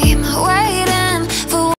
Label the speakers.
Speaker 1: time.